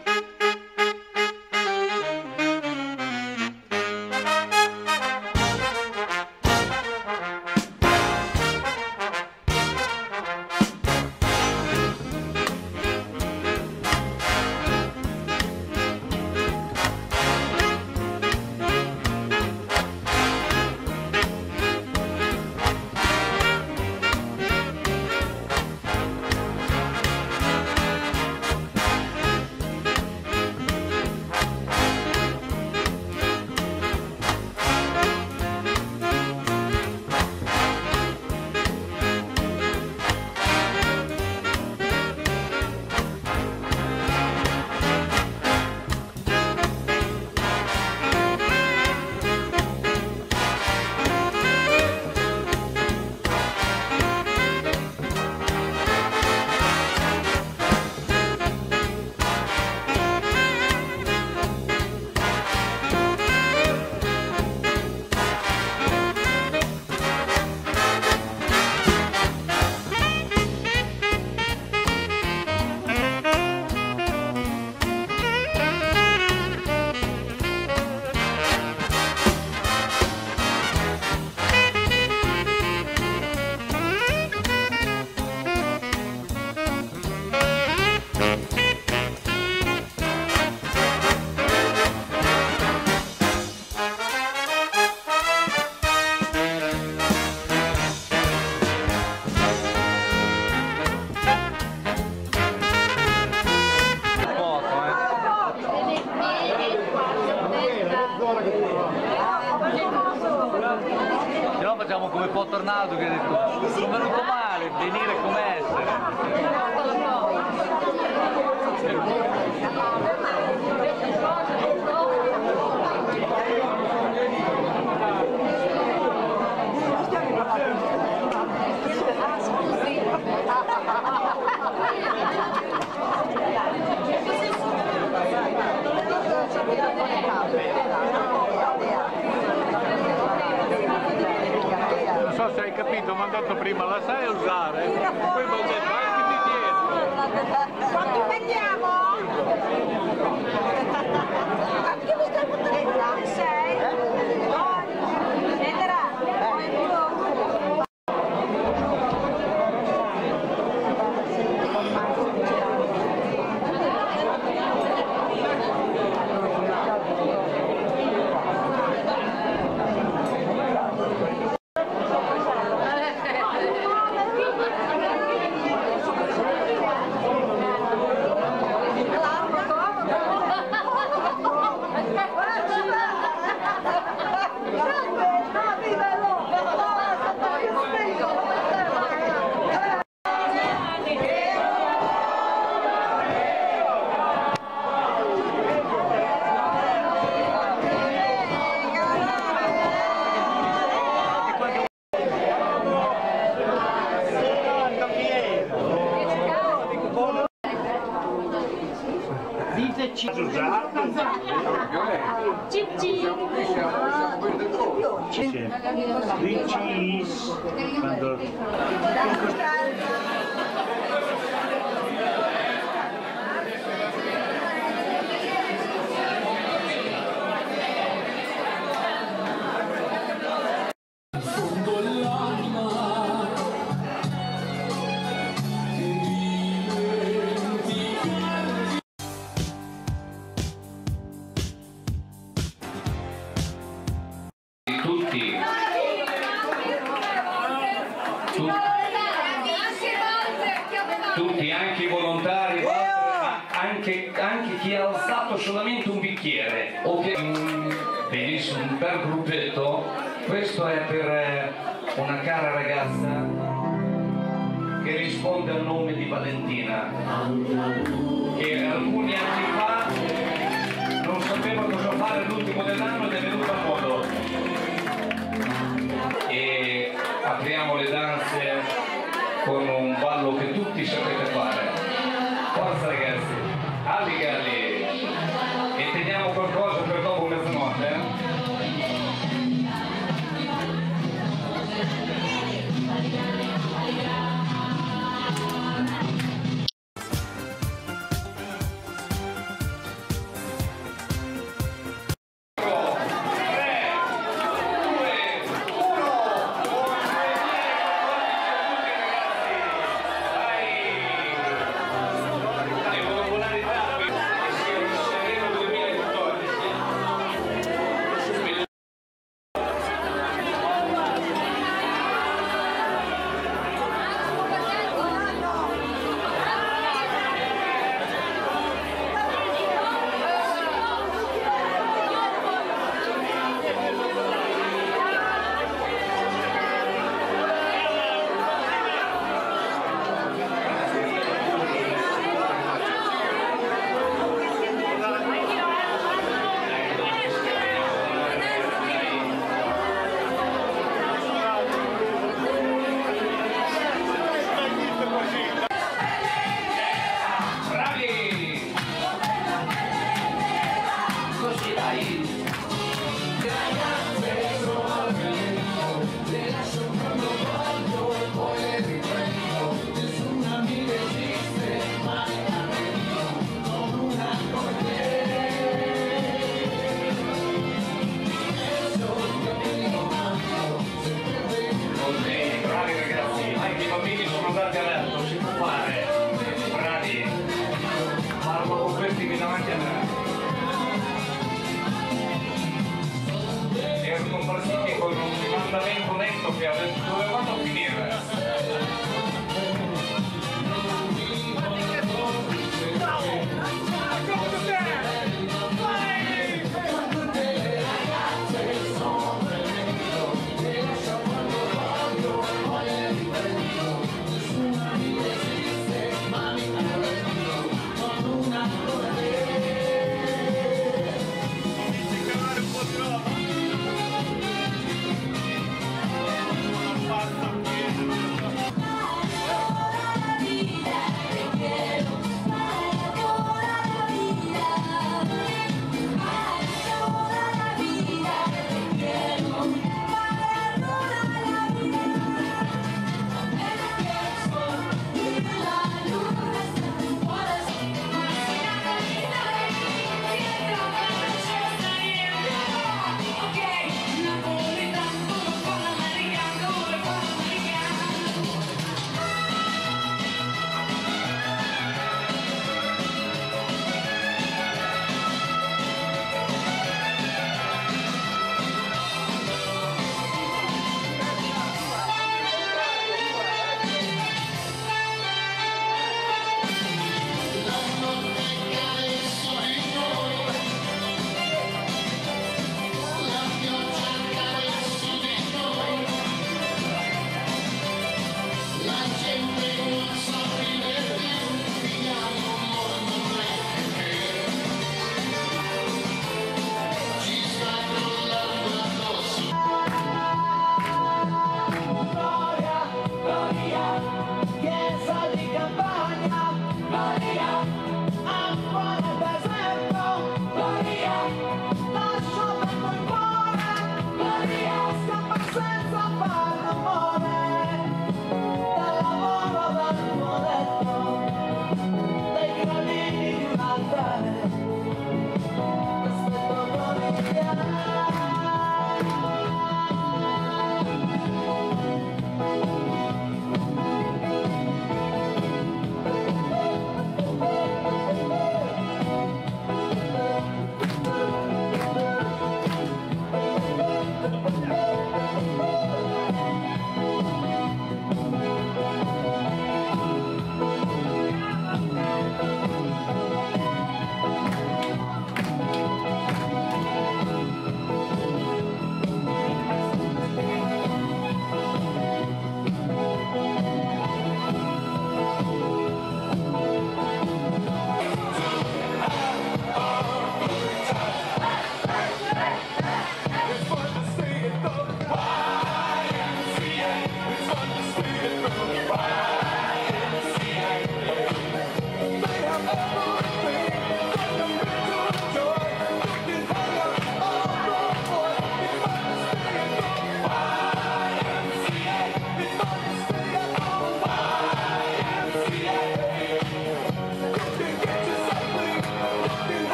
Bye. Po' tornato che ha detto sono venuto male, venire come essere. Non capito, mi hanno detto prima la sai usare, poi mi hanno detto vai dietro. Quanto vediamo? 猪猪，切 cheese，馒头。Gruppetto. Questo è per eh, una cara ragazza che risponde al nome di Valentina, che alcuni anni fa non sapeva cosa fare l'ultimo dell'anno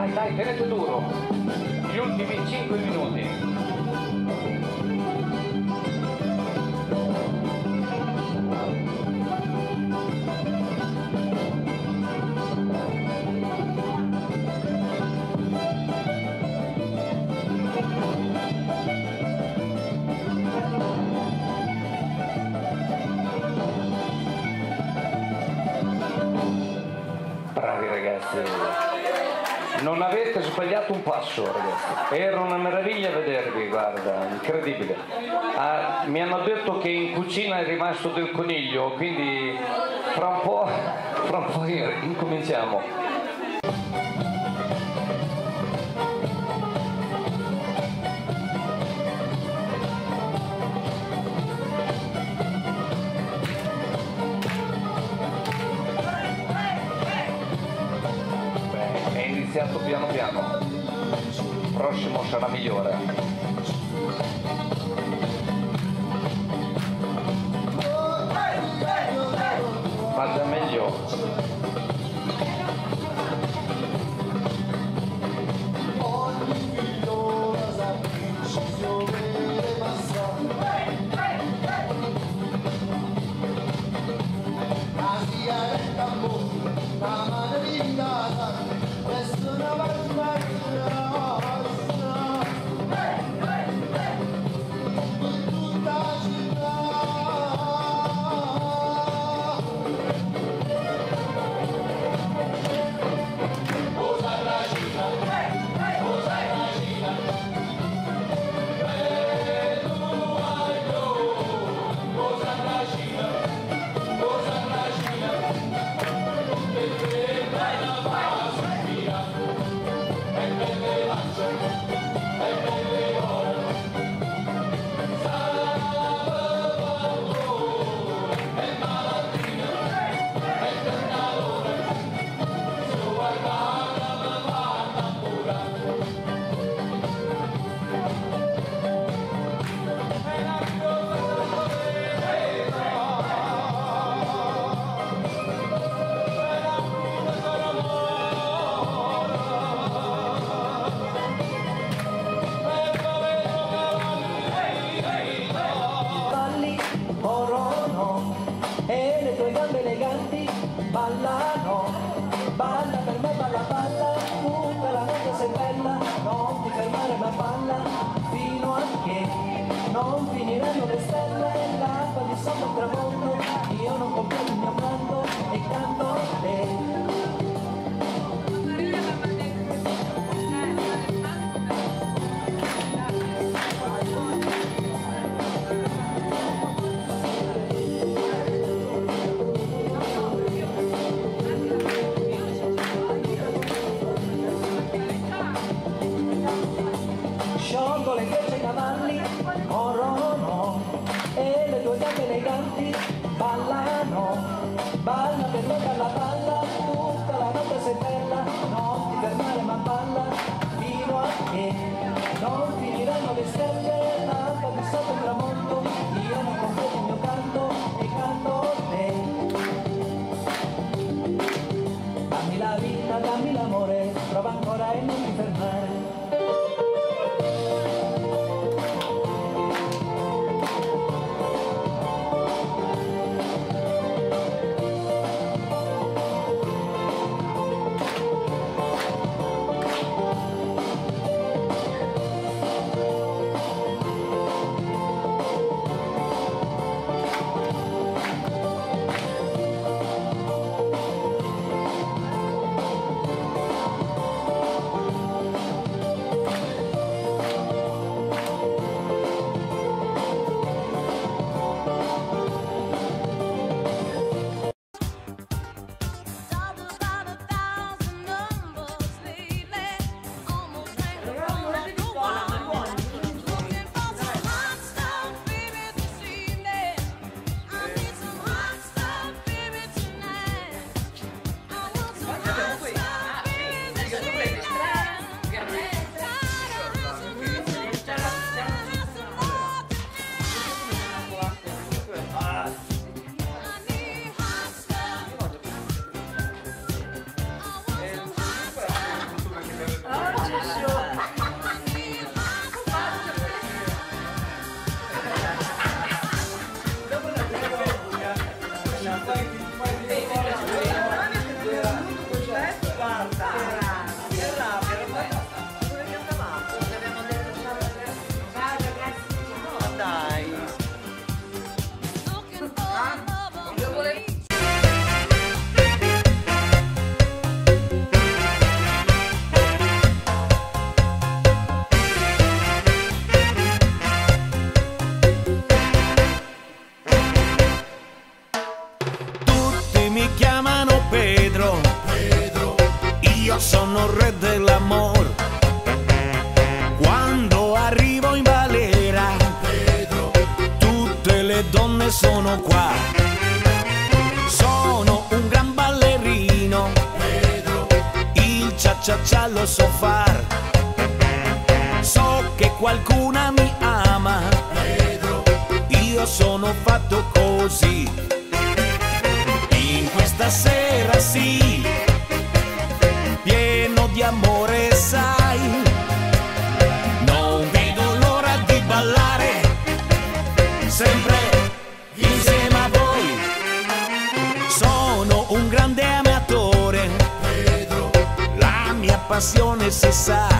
Dai dai, tenete duro. Gli ultimi 5 minuti. Bravi ragazzi. Non avete sbagliato un passo, ragazzi. Era una meraviglia vedervi, guarda, incredibile. Ah, mi hanno detto che in cucina è rimasto del coniglio, quindi fra un po', fra un po' incominciamo. Iniziato piano piano. Prossimo sarà migliore. Vada meglio. Le stelle, l'acqua di sopra il tramonto, io non completo il mio canto e canto te. sciolgo le ghiacce sono il re dell'amor. Quando arrivo in Valera, tutte le donne sono qua. Sono un gran ballerino, il cia cia cia lo so far. So che qualcuna mi ama, io sono fatto così. nación es esa?